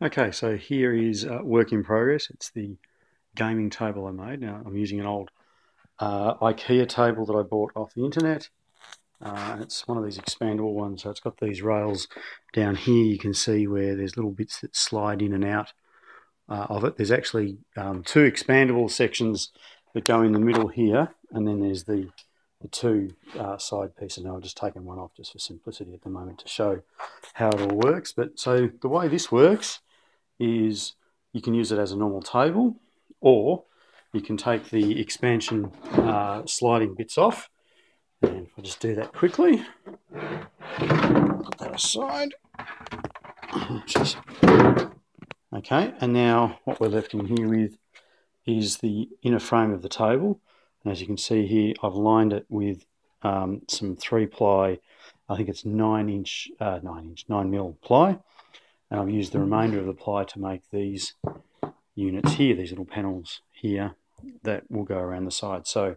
Okay, so here is uh, work in progress. It's the gaming table I made. Now I'm using an old uh, IKEA table that I bought off the internet. Uh, it's one of these expandable ones, so it's got these rails down here. You can see where there's little bits that slide in and out uh, of it. There's actually um, two expandable sections that go in the middle here, and then there's the, the two uh, side pieces. Now I've just taken one off just for simplicity at the moment to show how it all works. But so the way this works is you can use it as a normal table or you can take the expansion uh, sliding bits off. And if I just do that quickly put that aside. Okay and now what we're left in here with is the inner frame of the table. And as you can see here I've lined it with um, some three ply I think it's nine inch uh, nine inch nine mil ply and I've used the remainder of the ply to make these units here, these little panels here that will go around the side. So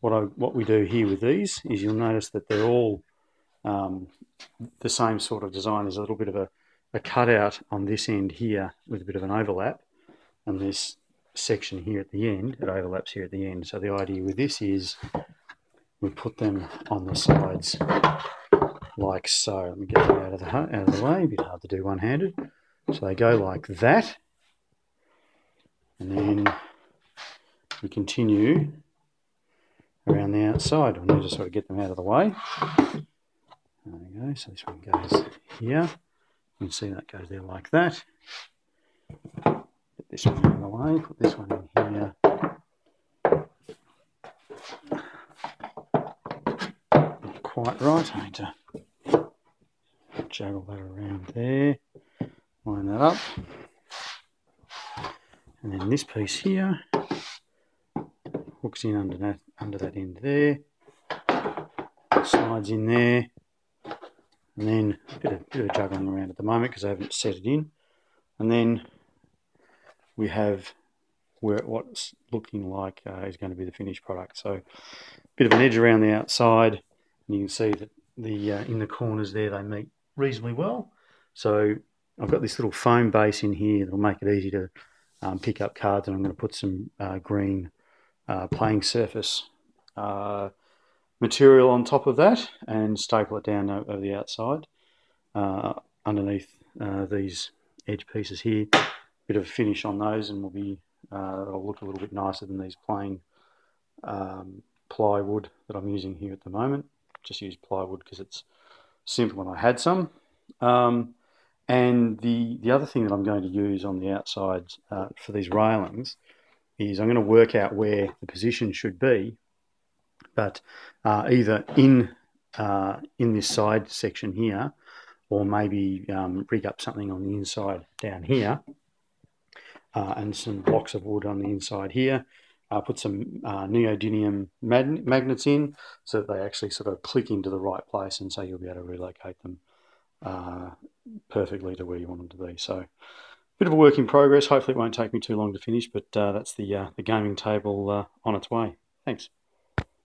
what I what we do here with these is you'll notice that they're all um, the same sort of design. There's a little bit of a, a cutout on this end here with a bit of an overlap and this section here at the end, it overlaps here at the end. So the idea with this is we put them on the sides like so. Let me get them out of the, out of the way, a bit hard to do one-handed. So they go like that. And then we continue around the outside. We need to sort of get them out of the way. There we go. So this one goes here. You can see that goes there like that. Get this one out of the way. Put this one in here. Not quite right. I need to juggle that around there, line that up. And then this piece here hooks in under that, under that end there, slides in there, and then a bit of, bit of juggling around at the moment because I haven't set it in. And then we have where what's looking like uh, is going to be the finished product. So a bit of an edge around the outside, and you can see that the uh, in the corners there they meet reasonably well. So I've got this little foam base in here that'll make it easy to um, pick up cards and I'm going to put some uh, green uh, playing surface uh, material on top of that and staple it down over the outside uh, underneath uh, these edge pieces here. Bit of a finish on those and will be uh, it'll look a little bit nicer than these plain um, plywood that I'm using here at the moment. Just use plywood because it's simple and I had some. Um, and the, the other thing that I'm going to use on the outside uh, for these railings is I'm going to work out where the position should be, but uh, either in, uh, in this side section here, or maybe um, rig up something on the inside down here, uh, and some blocks of wood on the inside here, uh, put some uh, neodymium mag magnets in so that they actually sort of click into the right place and so you'll be able to relocate them uh, perfectly to where you want them to be. So a bit of a work in progress. Hopefully it won't take me too long to finish, but uh, that's the, uh, the gaming table uh, on its way. Thanks.